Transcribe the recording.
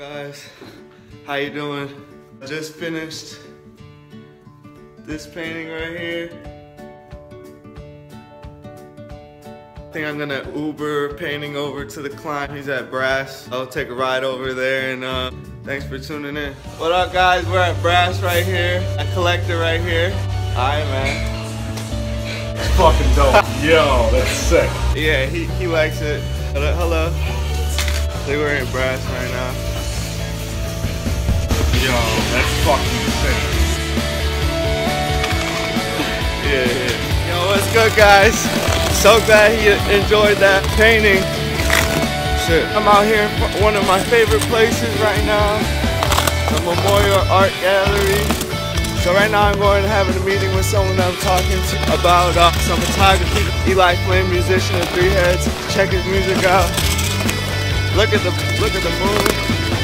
guys? How you doing? Just finished this painting right here. I think I'm gonna Uber painting over to the client. He's at Brass. I'll take a ride over there and uh, thanks for tuning in. What up guys? We're at Brass right here. A collector right here. Alright man. It's fucking dope. Yo, that's sick. Yeah, he, he likes it. Hello. hello. They were in Brass right now. Yo, that's fucking sick. Yeah, yeah. Yo, what's good, guys? So glad he enjoyed that painting. Shit. I'm out here in one of my favorite places right now, the Memorial Art Gallery. So right now I'm going to having a meeting with someone that I'm talking to about uh, some photography. Eli Flynn, musician of Three Heads. Check his music out. Look at the look at the moon.